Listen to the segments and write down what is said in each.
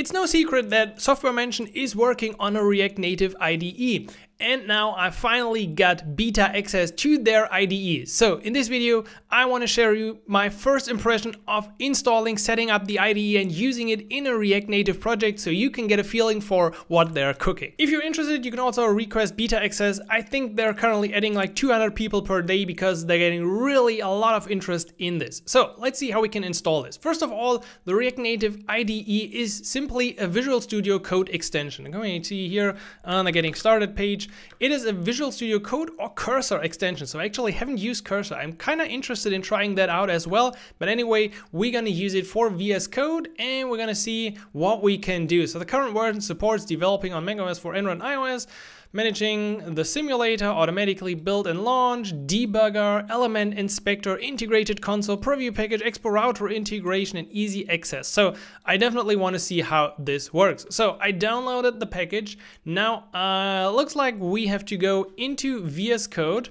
It's no secret that Software Mansion is working on a React Native IDE and now I finally got beta access to their IDE. So in this video, I want to share you my first impression of installing, setting up the IDE and using it in a React Native project so you can get a feeling for what they're cooking. If you're interested, you can also request beta access. I think they're currently adding like 200 people per day because they're getting really a lot of interest in this. So let's see how we can install this. First of all, the React Native IDE is simply a Visual Studio Code extension. I'm going to see here on the getting started page, it is a Visual Studio Code or Cursor extension. So I actually haven't used Cursor. I'm kind of interested in trying that out as well. But anyway, we're going to use it for VS Code and we're going to see what we can do. So the current version supports developing on macOS for Android and iOS managing the simulator, automatically build and launch, debugger, element inspector, integrated console, preview package, expo router integration, and easy access. So I definitely want to see how this works. So I downloaded the package. Now, uh, looks like we have to go into VS Code.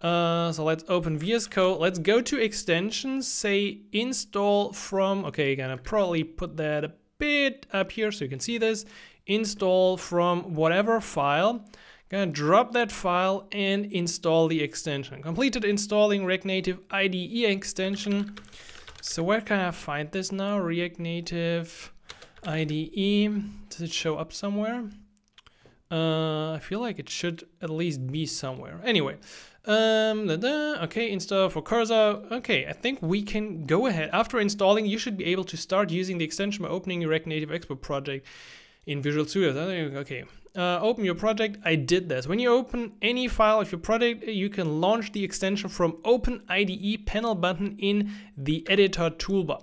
Uh, so let's open VS Code. Let's go to extensions, say install from, okay, gonna probably put that a bit up here so you can see this install from whatever file. Gonna drop that file and install the extension. Completed installing React Native IDE extension. So where can I find this now? React Native IDE. Does it show up somewhere? Uh, I feel like it should at least be somewhere. Anyway, um, da -da, okay, install for cursor. Okay, I think we can go ahead. After installing, you should be able to start using the extension by opening your React Native Expo project in Visual Studio. Okay, uh, open your project. I did this. When you open any file of your project, you can launch the extension from Open IDE panel button in the editor toolbar.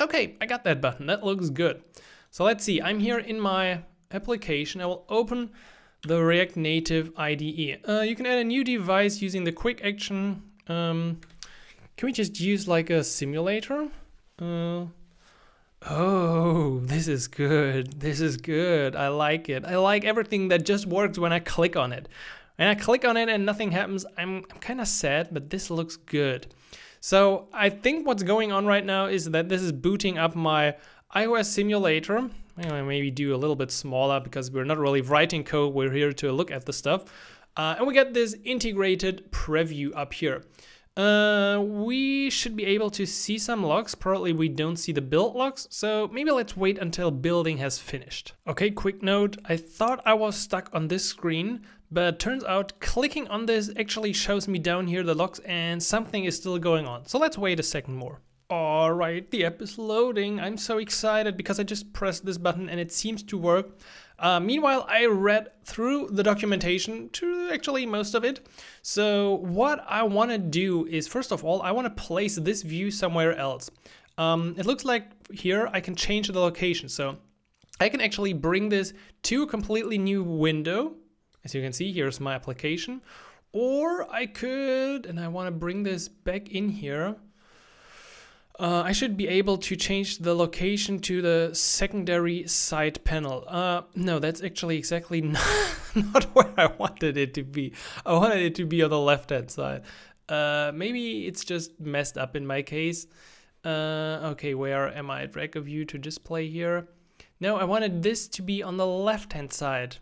Okay, I got that button. That looks good. So let's see. I'm here in my application. I will open the React Native IDE. Uh, you can add a new device using the quick action. Um, can we just use like a simulator? Uh, Oh, this is good. This is good. I like it. I like everything that just works when I click on it. And I click on it and nothing happens, I'm, I'm kind of sad, but this looks good. So I think what's going on right now is that this is booting up my iOS simulator. Anyway, maybe do a little bit smaller because we're not really writing code. We're here to look at the stuff. Uh, and we get this integrated preview up here. Uh, we should be able to see some logs. Probably we don't see the build logs, so maybe let's wait until building has finished. Okay, quick note. I thought I was stuck on this screen, but turns out clicking on this actually shows me down here the logs and something is still going on. So let's wait a second more. Alright, the app is loading. I'm so excited because I just pressed this button and it seems to work. Uh, meanwhile, I read through the documentation to actually most of it. So what I want to do is, first of all, I want to place this view somewhere else. Um, it looks like here I can change the location. So I can actually bring this to a completely new window. As you can see, here's my application. Or I could, and I want to bring this back in here. Uh, I should be able to change the location to the secondary side panel. Uh, no, that's actually exactly not, not where I wanted it to be. I wanted it to be on the left hand side. Uh, maybe it's just messed up in my case. Uh, okay, where am I? Drag a view to display here. No, I wanted this to be on the left hand side.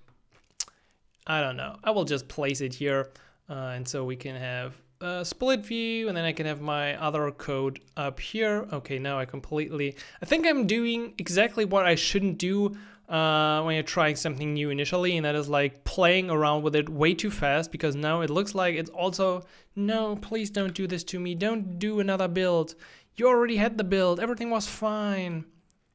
I don't know. I will just place it here. Uh, and so we can have uh, split view and then I can have my other code up here. Okay, now I completely, I think I'm doing exactly what I shouldn't do uh, when you're trying something new initially and that is like playing around with it way too fast because now it looks like it's also, no, please don't do this to me. Don't do another build. You already had the build. Everything was fine.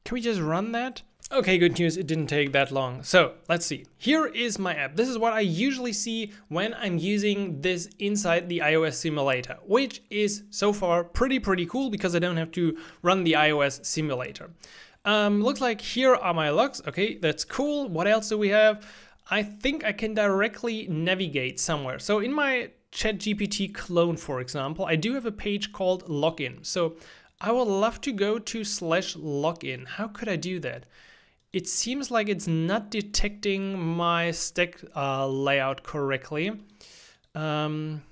Can we just run that? Okay, good news, it didn't take that long. So let's see. Here is my app. This is what I usually see when I'm using this inside the iOS simulator, which is so far pretty, pretty cool because I don't have to run the iOS simulator. Um, looks like here are my logs. Okay, that's cool. What else do we have? I think I can directly navigate somewhere. So in my ChatGPT clone, for example, I do have a page called login. So I would love to go to slash login. How could I do that? It seems like it's not detecting my stack uh, layout correctly. Um,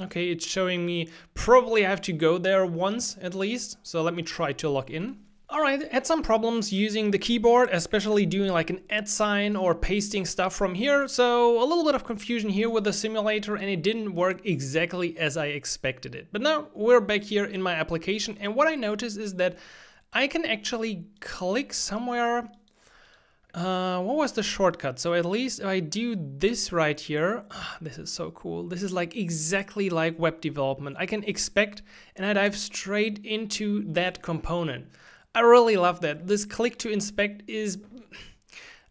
okay, it's showing me probably I have to go there once at least. So let me try to log in. All right, had some problems using the keyboard, especially doing like an add sign or pasting stuff from here. So a little bit of confusion here with the simulator and it didn't work exactly as I expected it. But now we're back here in my application and what I noticed is that I can actually click somewhere uh, what was the shortcut? So at least if I do this right here, oh, this is so cool. This is like exactly like web development. I can expect and I dive straight into that component. I really love that. This click to inspect is,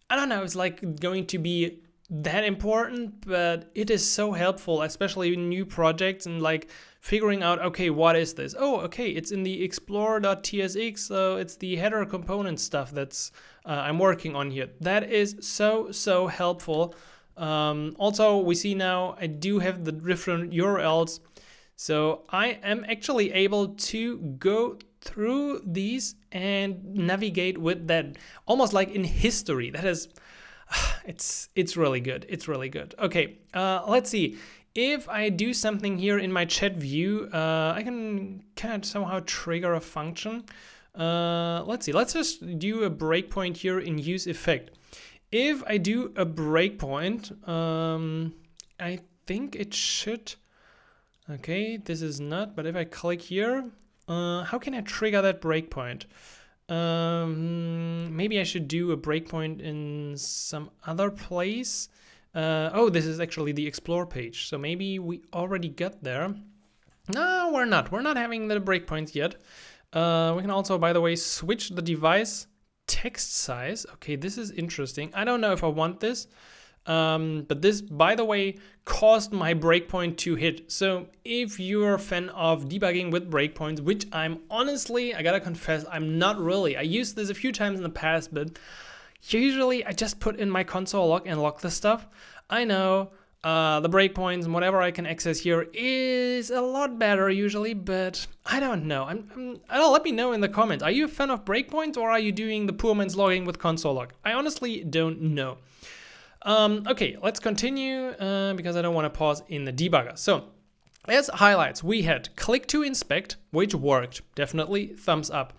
I don't know, it's like going to be that important, but it is so helpful, especially in new projects and like figuring out, okay, what is this? Oh, okay, it's in the explorer.tsx, so it's the header component stuff that's uh, I'm working on here. That is so, so helpful. Um, also, we see now I do have the different URLs. So I am actually able to go through these and navigate with that almost like in history. That is, it's it's really good. It's really good. Okay, uh, let's see. If I do something here in my chat view, uh, I can of somehow trigger a function. Uh, let's see, let's just do a breakpoint here in use effect. If I do a breakpoint, um, I think it should, okay, this is not, but if I click here, uh, how can I trigger that breakpoint? Um, maybe I should do a breakpoint in some other place. Uh, oh, this is actually the explore page. So maybe we already got there. No, we're not. We're not having the breakpoints yet. Uh, we can also, by the way, switch the device text size. Okay, this is interesting. I don't know if I want this. Um, but this, by the way, caused my breakpoint to hit. So if you're a fan of debugging with breakpoints, which I'm honestly, I gotta confess, I'm not really. I used this a few times in the past, but usually I just put in my console log and lock the stuff. I know uh, the breakpoints and whatever I can access here is a lot better usually, but I don't know. I'm, I'm, I let me know in the comments. Are you a fan of breakpoints or are you doing the poor man's logging with console log? I honestly don't know. Um, okay, let's continue uh, because I don't want to pause in the debugger. So as highlights, we had click to inspect, which worked, definitely thumbs up.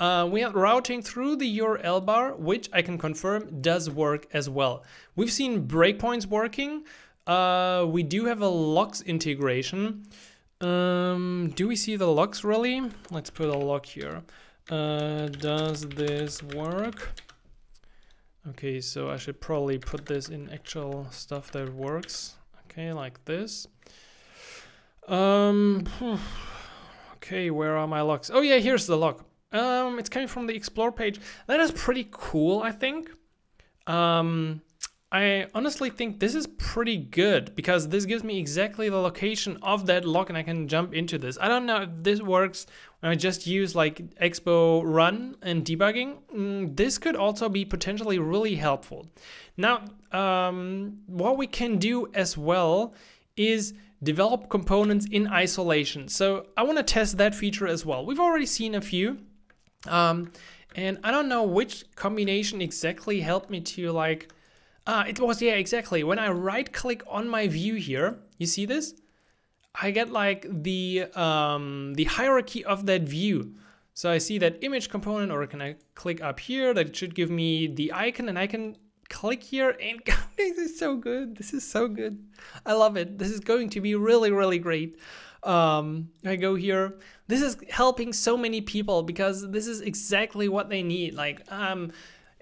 Uh, we had routing through the URL bar, which I can confirm does work as well. We've seen breakpoints working. Uh, we do have a logs integration. Um, do we see the logs really? Let's put a log here. Uh, does this work? Okay, so I should probably put this in actual stuff that works. Okay, like this. Um, okay, where are my logs? Oh yeah, here's the log. Um, it's coming from the explore page. That is pretty cool, I think. Um, I honestly think this is pretty good because this gives me exactly the location of that lock and I can jump into this. I don't know if this works when I just use like Expo run and debugging. Mm, this could also be potentially really helpful. Now, um, what we can do as well is develop components in isolation. So I want to test that feature as well. We've already seen a few. Um, and I don't know which combination exactly helped me to like Ah, it was, yeah, exactly. When I right click on my view here, you see this? I get like the, um, the hierarchy of that view. So I see that image component, or can I click up here? That should give me the icon and I can click here and this is so good. This is so good. I love it. This is going to be really, really great. Um, I go here. This is helping so many people because this is exactly what they need. Like, um,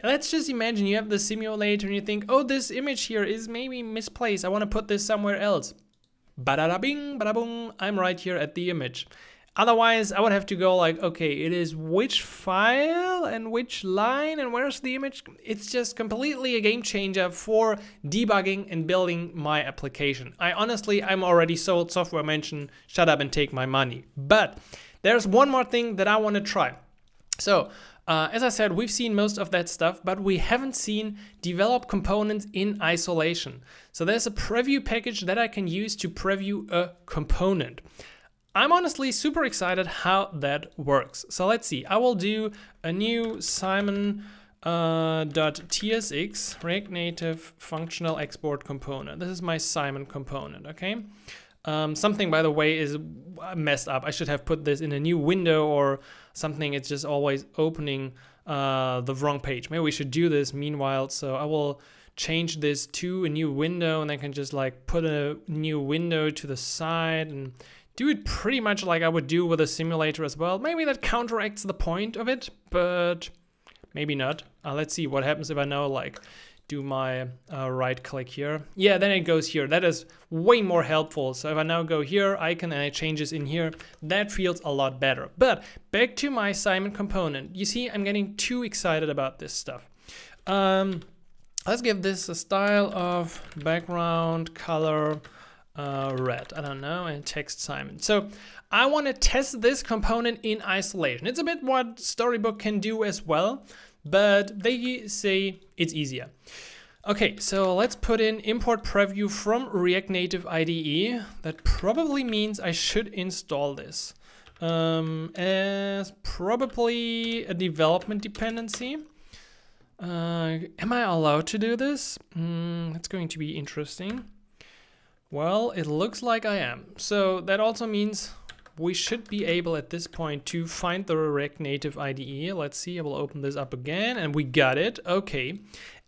Let's just imagine you have the simulator and you think, oh, this image here is maybe misplaced. I want to put this somewhere else. Bada bing, bada boom, I'm right here at the image. Otherwise, I would have to go like, okay, it is which file and which line and where's the image? It's just completely a game changer for debugging and building my application. I honestly, I'm already sold Software Mansion, shut up and take my money. But there's one more thing that I want to try. So uh, as I said, we've seen most of that stuff, but we haven't seen develop components in isolation. So there's a preview package that I can use to preview a component. I'm honestly super excited how that works. So let's see, I will do a new Simon uh, .tsx React Native functional export component. This is my Simon component, okay? Um, something, by the way, is messed up. I should have put this in a new window or something. It's just always opening uh, the wrong page. Maybe we should do this meanwhile. So I will change this to a new window and I can just like put a new window to the side and do it pretty much like I would do with a simulator as well. Maybe that counteracts the point of it, but maybe not. Uh, let's see what happens if I now like do my uh, right click here. Yeah, then it goes here. That is way more helpful. So if I now go here, icon and it changes in here, that feels a lot better. But back to my Simon component. You see, I'm getting too excited about this stuff. Um, Let's give this a style of background color uh, red. I don't know, and text Simon. So I want to test this component in isolation. It's a bit what Storybook can do as well, but they say it's easier. Okay, so let's put in import preview from React Native IDE. That probably means I should install this um, as probably a development dependency. Uh, am I allowed to do this? Mm, that's going to be interesting. Well, it looks like I am. So that also means we should be able at this point to find the React Native IDE. Let's see, I will open this up again and we got it. Okay.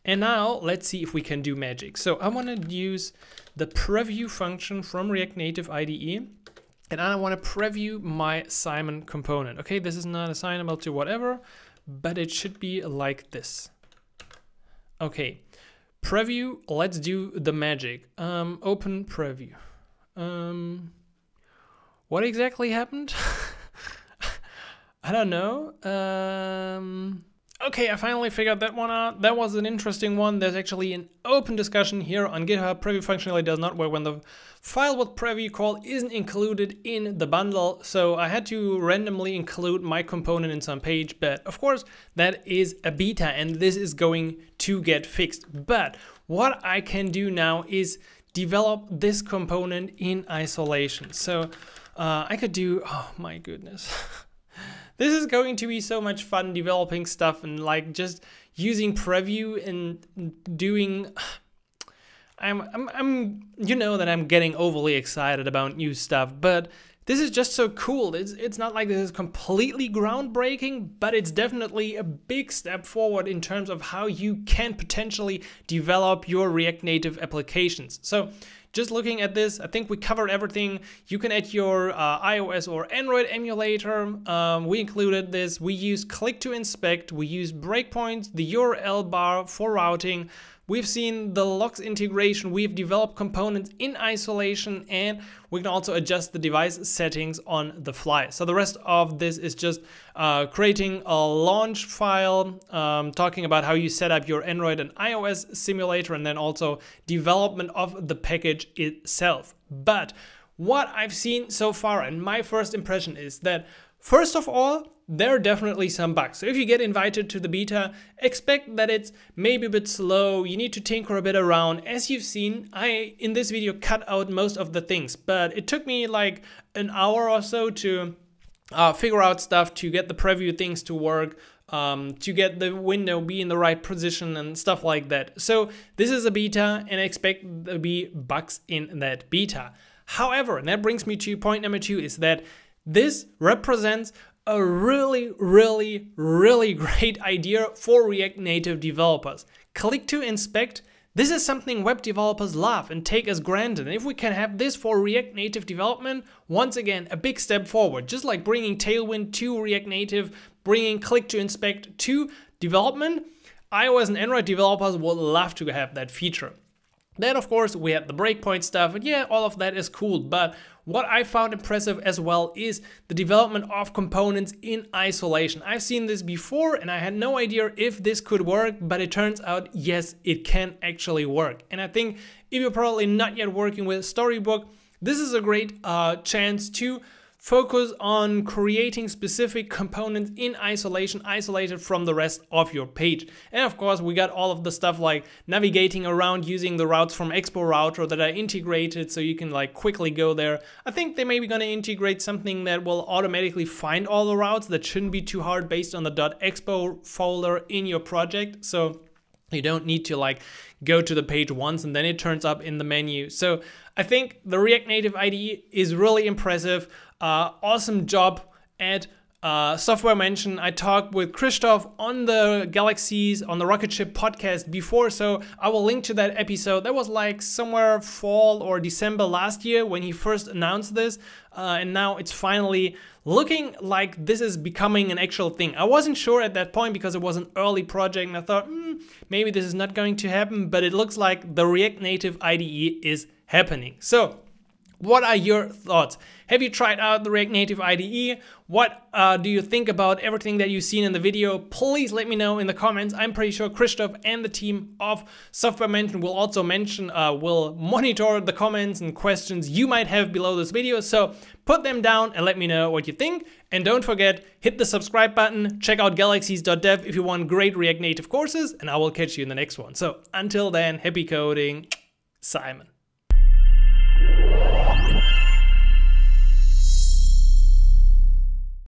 And now let's see if we can do magic. So I want to use the preview function from React Native IDE and I want to preview my Simon component. Okay, this is not assignable to whatever, but it should be like this. Okay, preview, let's do the magic. Um, open preview. Um, what exactly happened? I don't know. Um, okay, I finally figured that one out. That was an interesting one. There's actually an open discussion here on GitHub. Preview functionality does not work when the file with preview call isn't included in the bundle. So I had to randomly include my component in some page. But of course, that is a beta and this is going to get fixed. But what I can do now is develop this component in isolation. So uh, I could do, oh my goodness. this is going to be so much fun developing stuff and like just using preview and doing I'm, I'm, I'm, you know that I'm getting overly excited about new stuff, but this is just so cool. It's, it's not like this is completely groundbreaking, but it's definitely a big step forward in terms of how you can potentially develop your React Native applications. So just looking at this, I think we covered everything. You can add your uh, iOS or Android emulator. Um, we included this. We use click to inspect. We use breakpoints, the URL bar for routing. We've seen the locks integration, we've developed components in isolation, and we can also adjust the device settings on the fly. So the rest of this is just uh, creating a launch file, um, talking about how you set up your Android and iOS simulator, and then also development of the package itself. But what I've seen so far and my first impression is that First of all, there are definitely some bugs. So if you get invited to the beta, expect that it's maybe a bit slow, you need to tinker a bit around. As you've seen, I, in this video, cut out most of the things, but it took me like an hour or so to uh, figure out stuff, to get the preview things to work, um, to get the window be in the right position and stuff like that. So this is a beta and I expect there be bugs in that beta. However, and that brings me to point number two is that this represents a really, really, really great idea for React Native developers. Click to inspect. This is something web developers love and take as granted. And if we can have this for React Native development, once again, a big step forward. Just like bringing Tailwind to React Native, bringing click to inspect to development, iOS and Android developers would love to have that feature. Then, of course, we had the breakpoint stuff, and yeah, all of that is cool. But what I found impressive as well is the development of components in isolation. I've seen this before, and I had no idea if this could work, but it turns out, yes, it can actually work. And I think if you're probably not yet working with Storybook, this is a great uh, chance to Focus on creating specific components in isolation, isolated from the rest of your page. And of course, we got all of the stuff like navigating around using the routes from Expo Router that are integrated so you can like quickly go there. I think they may be going to integrate something that will automatically find all the routes that shouldn't be too hard based on the .expo folder in your project. So You don't need to like go to the page once and then it turns up in the menu. So I think the React Native IDE is really impressive. Uh, awesome job at uh, Software Mansion. I talked with Christoph on the Galaxies on the Rocket Ship podcast before, so I will link to that episode. That was like somewhere fall or December last year when he first announced this, uh, and now it's finally looking like this is becoming an actual thing. I wasn't sure at that point because it was an early project, and I thought mm, maybe this is not going to happen, but it looks like the React Native IDE is happening. So what are your thoughts? Have you tried out the React Native IDE? What uh, do you think about everything that you've seen in the video? Please let me know in the comments. I'm pretty sure Christoph and the team of Software Mansion will also mention, uh, will monitor the comments and questions you might have below this video. So put them down and let me know what you think. And don't forget, hit the subscribe button, check out galaxies.dev if you want great React Native courses, and I will catch you in the next one. So until then, happy coding, Simon. Thank you.